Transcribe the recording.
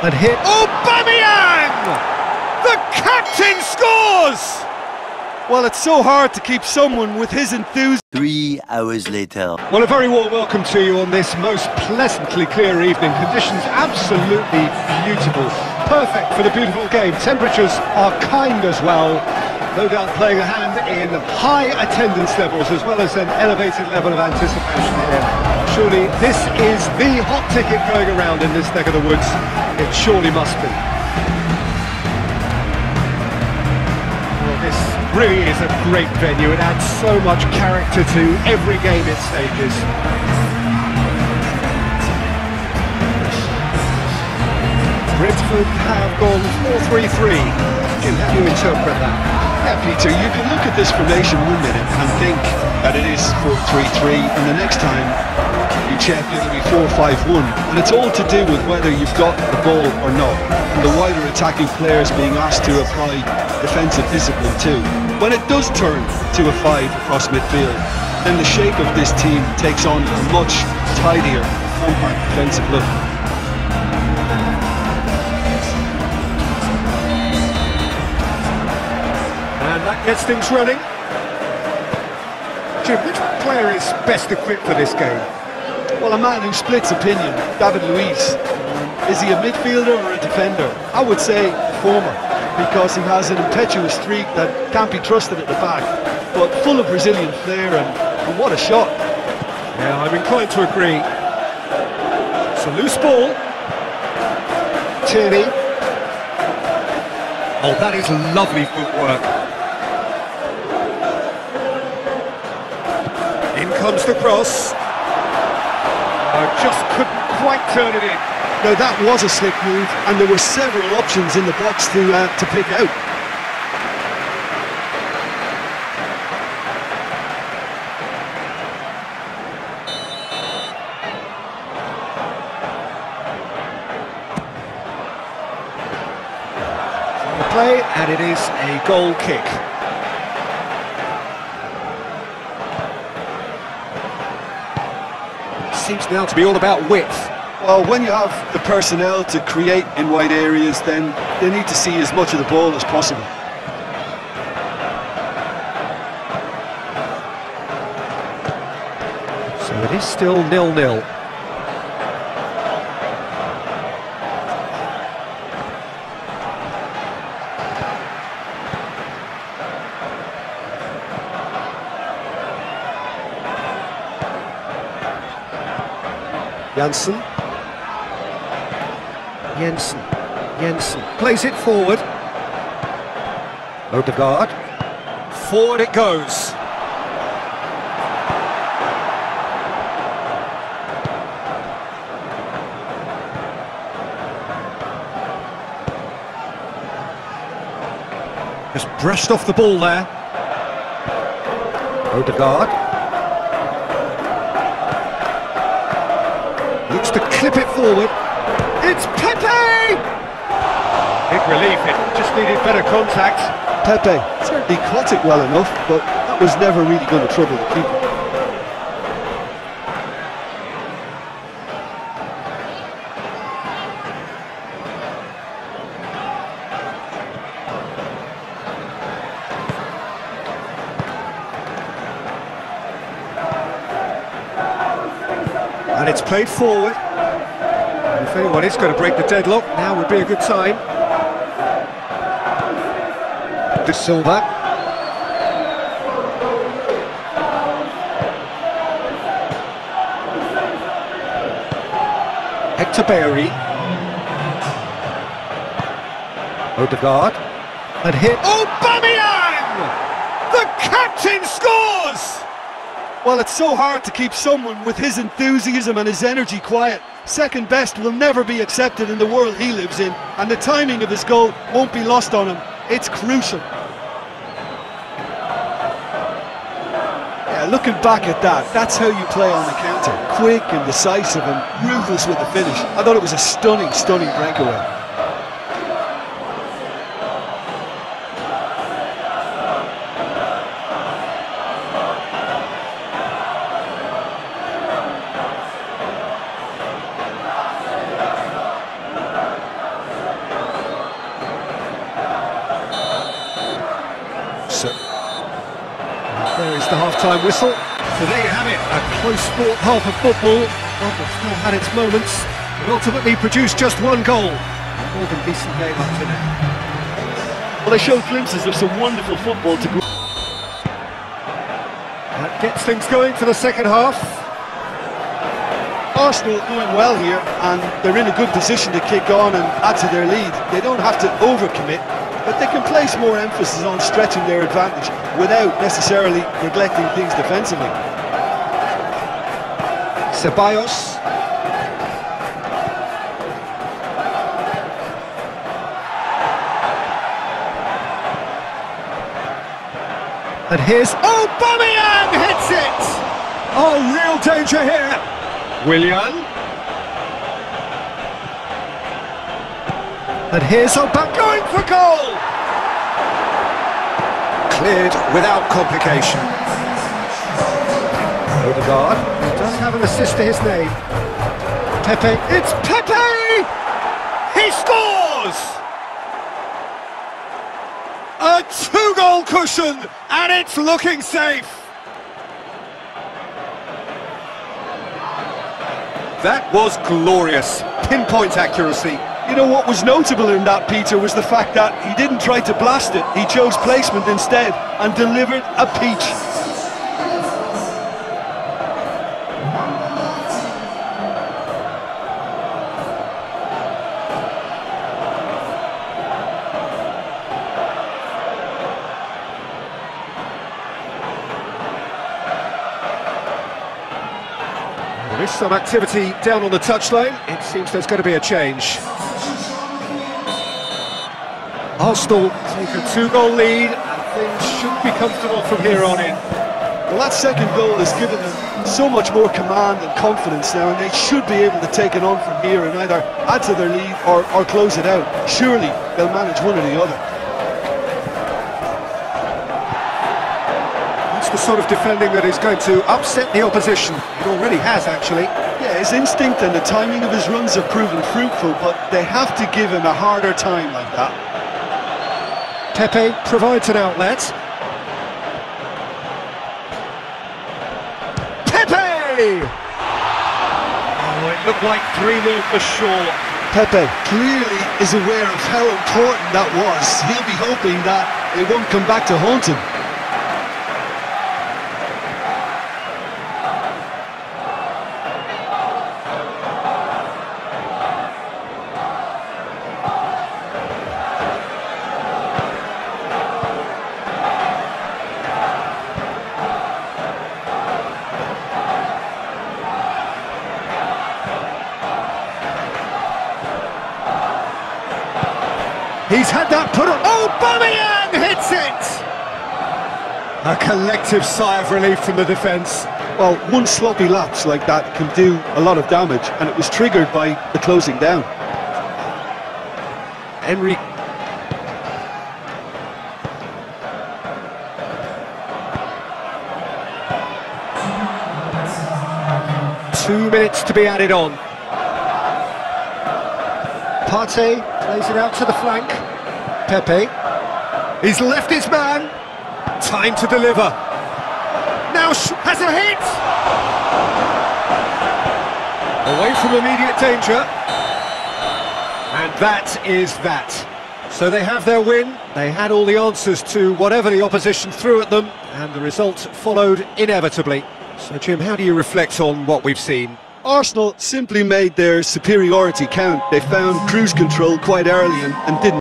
And hit. Aubameyang! The captain scores! Well, it's so hard to keep someone with his enthusiasm. Three hours later. Well, a very warm welcome to you on this most pleasantly clear evening. Conditions absolutely beautiful. Perfect for the beautiful game. Temperatures are kind as well. No doubt playing a hand in high attendance levels as well as an elevated level of anticipation here. Surely this is the hot ticket going around in this neck of the woods. It surely must be. Well, this really is a great venue. It adds so much character to every game it stages. Brentford have gone 4-3-3. Jim, how do you interpret that? Yeah, Peter, you can look at this formation one minute and think that it is 4-3-3, and the next time you check it'll be 4-5-1, and it's all to do with whether you've got the ball or not, and the wider attacking players being asked to apply defensive discipline too. When it does turn to a five across midfield, then the shape of this team takes on a much tidier, compact defensive look. And that gets things running. Jim, which player is best equipped for this game? Well, a man who splits opinion, David Luiz. Is he a midfielder or a defender? I would say former, because he has an impetuous streak that can't be trusted at the back, but full of Brazilian flair, and, and what a shot. Yeah, I'm inclined to agree. It's a loose ball. Tierney. Oh, that is lovely footwork. In comes the cross. Oh, just couldn't quite turn it in. No, that was a slick move, and there were several options in the box to uh, to pick out. Play, and it is a goal kick. Seems now to be all about width. Well, when you have the personnel to create in wide areas, then they need to see as much of the ball as possible. So it is still nil-nil. Janssen. Jensen. Jensen. Plays it forward. Odegaard. Forward it goes. Just brushed off the ball there. Odegaard. Forward. It's Pepe! Big relief, it just needed better contact. Pepe certainly caught it well enough, but that was never really going to trouble the keeper. And it's played forward. If anyone is going to break the deadlock, now would be a good time. De Silva. Hector Berry. Odegaard. And hit. Aubameyang! Oh, The captain scores! Well, it's so hard to keep someone with his enthusiasm and his energy quiet. Second best will never be accepted in the world he lives in, and the timing of his goal won't be lost on him. It's crucial. Yeah, looking back at that, that's how you play on the counter. Quick and decisive and ruthless with the finish. I thought it was a stunning, stunning breakaway. The half-time whistle. So there you have it, a close sport half of football. One that still had its moments, but ultimately produced just one goal. A more than decent game up to now. Well, they showed glimpses of some wonderful football to go. That gets things going for the second half. Arsenal doing well here, and they're in a good position to kick on and add to their lead. They don't have to overcommit, but they can place more emphasis on stretching their advantage without necessarily neglecting things defensively. Ceballos. And here's Aubameyang hits it! Oh, real danger here. Willian. And here's Aubameyang going for goal! Cleared without complication. Odegaard does have an assist to his name. Pepe, it's Pepe! He scores! A two-goal cushion, and it's looking safe. That was glorious. Pinpoint accuracy. You know what was notable in that, Peter, was the fact that he didn't try to blast it. He chose placement instead and delivered a peach. There is some activity down on the touchline. It seems there's going to be a change. Arsenal take a two-goal lead, and things should be comfortable from here on in. Well, that second goal has given them so much more command and confidence now, and they should be able to take it on from here and either add to their lead or, or close it out. Surely they'll manage one or the other. The sort of defending that is going to upset the opposition. It already has, actually. Yeah, his instinct and the timing of his runs have proven fruitful, but they have to give him a harder time like that. Pepe provides an outlet. Pepe! Oh, it looked like 3-0 for sure. Pepe clearly is aware of how important that was. He'll be hoping that it won't come back to haunt him. He's had that put on. Oh, Aubameyang hits it! A collective sigh of relief from the defence. Well, one sloppy lapse like that can do a lot of damage, and it was triggered by the closing down. Henry. Two minutes to be added on. Partey plays it out to the flank. Pepe. He's left his man. Time to deliver. Now has a hit. Away from immediate danger. And that is that. So they have their win. They had all the answers to whatever the opposition threw at them, and the result followed inevitably. So, Jim, how do you reflect on what we've seen? Arsenal simply made their superiority count. They found cruise control quite early and, and didn't.